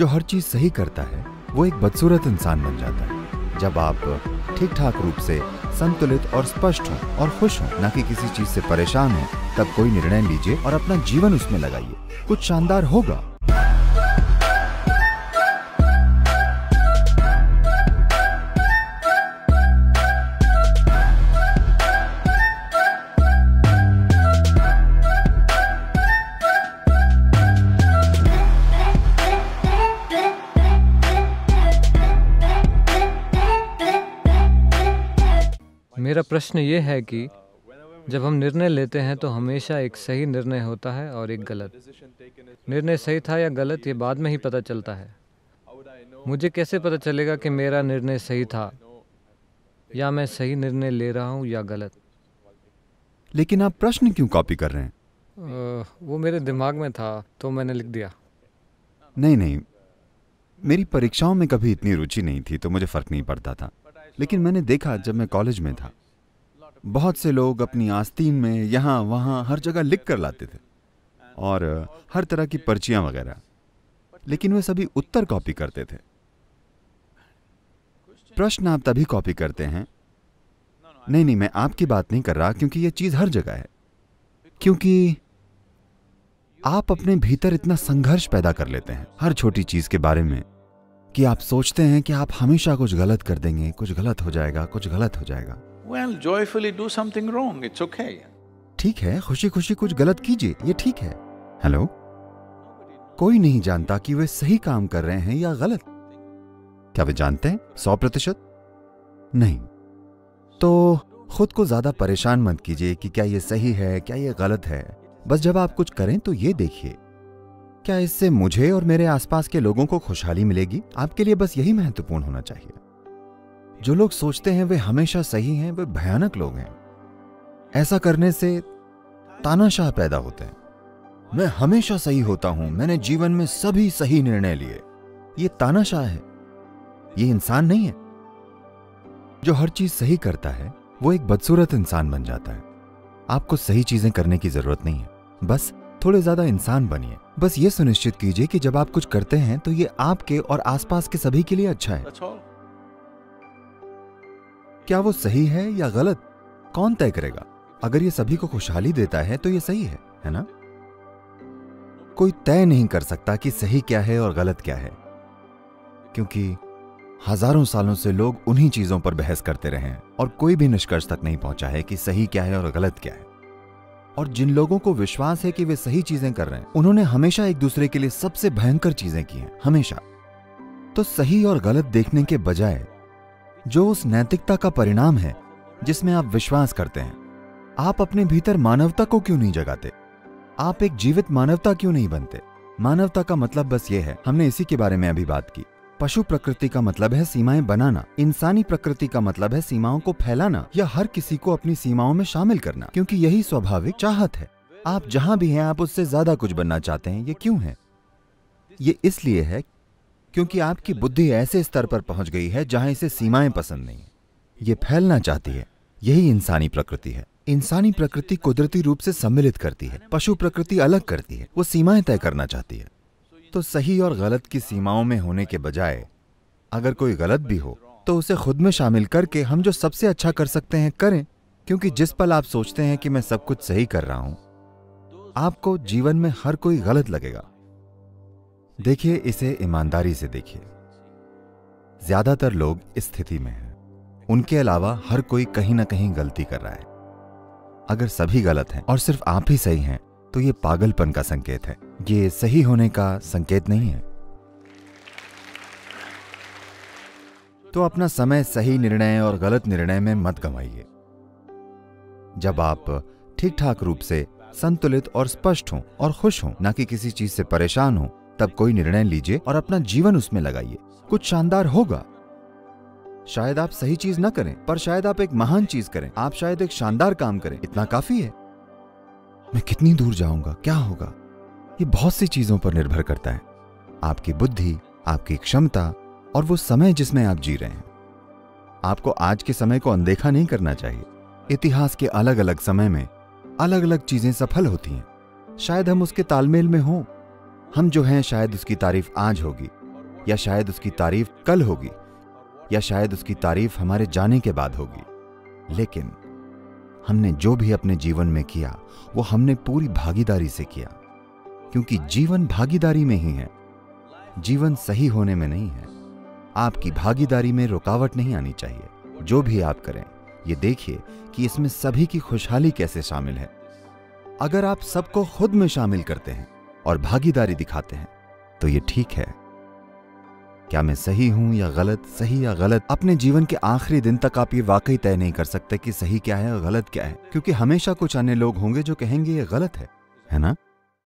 जो हर चीज़ सही करता है, वो एक बदसूरत इंसान बन जाता है। जब आप ठीक ठाक रूप से संतुलित और स्पष्ट हो और खुश हो, न कि किसी चीज़ से परेशान हो, तब कोई निर्णय लीजिए और अपना जीवन उसमें लगाइए। कुछ शानदार होगा। मेरा प्रश्न ये है कि जब हम निर्णय लेते हैं तो हमेशा एक सही निर्णय होता है और एक गलत। निर्णय सही था या गलत ये बाद में ही पता चलता है। मुझे कैसे पता चलेगा कि मेरा निर्णय सही था? या मैं सही निर्णय ले रहा हूँ या गलत? लेकिन आप प्रश्न क्यों कॉपी कर रहे हैं? अ, वो मेरे दिमाग में था तो मैंने लिख दिया। नहीं नहीं। मेरी परीक्षाओं में कभी इतनी रुचि नहीं थी तो मुझे फ़र्क नहीं पड़ता था। लेकिन मैंने देखा जब मैं कॉलेज में था, बहुत से लोग अपनी आस्तीन में यहाँ, वहाँ, हर जगह लिख कर लाते थे और हर तरह की पर्चियाँ वगैरह। लेकिन वे सभी उत्तर कॉपी करते थे। प्रश्न आप तभी कॉपी करते हैं? नहीं नहीं, मैं आपकी बात नहीं कर रहा क्योंकि यह चीज़ हर जगह है। क्योंकि आप अपने भीतर इतना संघर्ष पैदा कर लेते हैं, हर छोटी चीज़ के बारे में। कि आप सोचते हैं कि आप हमेशा कुछ गलत कर देंगे कुछ गलत हो जाएगा कुछ गलत हो जाएगा। Well, joyfully do something wrong. It's okay. ठीक है खुशी खुशी कुछ गलत कीजिए ये ठीक है। हेलो कोई नहीं जानता कि वे सही काम कर रहे हैं या गलत। क्या वे जानते हैं? सौ प्रतिशत? नहीं। तो खुद को ज़्यादा परेशान मत कीजिए कि क्या ये सही है क्या ये गलत है। बस जब आप कुछ करें तो ये देखिए। क्या इससे मुझे और मेरे आसपास के लोगों को खुशहाली मिलेगी? आपके लिए बस यही महत्वपूर्ण होना चाहिए। जो लोग सोचते हैं वे हमेशा सही हैं, वे भयानक लोग हैं। ऐसा करने से तानाशाह पैदा होते हैं। मैं हमेशा सही होता हूँ। मैंने जीवन में सभी सही निर्णय लिए। ये तानाशाह है। ये इंसान नहीं है। जो हर चीज़ सही करता है, वो एक बदसूरत इंसान बन जाता है। आपको सही चीज़ें करने की ज़रूरत नहीं है। बस थोड़े ज़्यादा इंसान बनिए। बस ये सुनिश्चित कीजिए कि जब आप कुछ करते हैं तो ये आपके और आसपास के सभी के लिए अच्छा है। क्या वो सही है या गलत? कौन तय करेगा? अगर ये सभी को खुशहाली देता है तो ये सही है है ना? कोई तय नहीं कर सकता कि सही क्या है और गलत क्या है। क्योंकि हज़ारों सालों से लोग उन्हीं चीज़ों पर बहस करते रहे हैं और कोई भी निष्कर्ष तक नहीं पहुँचा है कि सही क्या है और गलत क्या है। और जिन लोगों को विश्वास है कि वे सही चीज़ें कर रहे हैं, उन्होंने हमेशा एक दूसरे के लिए सबसे भयंकर चीज़ें की हैं, हमेशा। तो सही और गलत देखने के बजाय, जो उस नैतिकता का परिणाम है, जिसमें आप विश्वास करते हैं, आप अपने भीतर मानवता को क्यों नहीं जगाते? आप एक जीवित मानवता क्यों नहीं बनते? मानवता का मतलब बस ये है, हमने इसी के बारे में अभी बात की। पशु प्रकृति का मतलब है सीमाएँ बनाना। इंसानी प्रकृति का मतलब है सीमाओं को फैलाना या हर किसी को अपनी सीमाओं में शामिल करना, क्योंकि यही स्वाभाविक चाहत है। आप जहाँ भी हैं, आप उससे ज़्यादा कुछ बनना चाहते हैं, ये क्यों है? ये इसलिए है क्योंकि आपकी बुद्धि ऐसे स्तर पर पहुँच गई है जहाँ इसे सीमाएँ पसंद नहीं है। ये फैलना चाहती है। यही इंसानी प्रकृति है। इंसानी प्रकृति कुदरती रूप से सम्मिलित करती है। पशु प्रकृति अलग करती है। वो सीमाएँ तय करना चाहती है। तो सही और गलत की सीमाओं में होने के बजाय, अगर कोई गलत भी हो तो उसे खुद में शामिल करके हम जो सबसे अच्छा कर सकते हैं करें, क्योंकि जिस पल आप सोचते हैं कि मैं सब कुछ सही कर रहा हूँ, आपको जीवन में हर कोई गलत लगेगा। देखिए इसे ईमानदारी से देखिए। ज़्यादातर लोग इस स्थिति में हैं। उनके अलावा हर कोई कहीं ना कहीं गलती कर रहा है। अगर सभी गलत हैं और सिर्फ़ आप ही सही हैं तो ये पागलपन का संकेत है। ये सही होने का संकेत नहीं है। तो अपना समय सही निर्णय और गलत निर्णय में मत गंवाइए। जब आप ठीक ठाक रूप से संतुलित और स्पष्ट हों और खुश हों, ना कि किसी चीज़ से परेशान हो, तब कोई निर्णय लीजिए और अपना जीवन उसमें लगाइए। कुछ शानदार होगा। शायद आप सही चीज़ ना करें, पर शायद आप एक महान चीज़ करें। आप शायद एक शानदार काम करें। इतना काफ़ी है। मैं कितनी दूर जाऊँगा? क्या होगा? ये बहुत सी चीज़ों पर निर्भर करता है। आपकी बुद्धि, आपकी क्षमता और वो समय जिसमें आप जी रहे हैं। आपको आज के समय को अनदेखा नहीं करना चाहिए। इतिहास के अलग अलग समय में अलग अलग चीज़ें सफल होती हैं। शायद हम उसके तालमेल में हों। हम जो हैं, शायद उसकी तारीफ़ आज होगी, या शायद उसकी तारीफ़ कल होगी, या शायद उसकी तारीफ़ हमारे जाने के बाद होगी। लेकिन हमने जो भी अपने जीवन में किया, वो हमने पूरी भागीदारी से किया। क्योंकि जीवन भागीदारी में ही है। जीवन सही होने में नहीं है। आपकी भागीदारी में रुकावट नहीं आनी चाहिए। जो भी आप करें, ये देखिए कि इसमें सभी की खुशहाली कैसे शामिल है। अगर आप सबको खुद में शामिल करते हैं और भागीदारी दिखाते हैं तो ये ठीक है। क्या मैं सही हूँ या गलत? सही या गलत? अपने जीवन के आखिरी दिन तक आप ये वाकई तय नहीं कर सकते कि सही क्या है और गलत क्या है, क्योंकि हमेशा कुछ अन्य लोग होंगे जो कहेंगे ये गलत है है ना?